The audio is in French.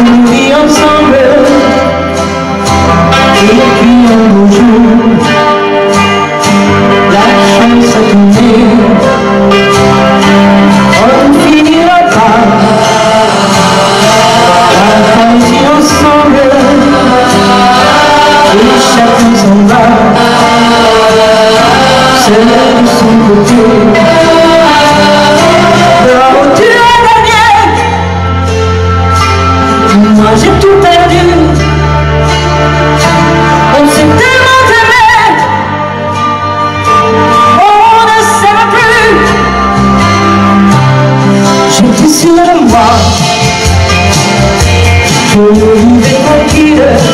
On vit ensemble Et puis un beau jour La chance a tourné On finira par Partager ensemble Et chacun s'en va. Seul de son côté. Oh, you're.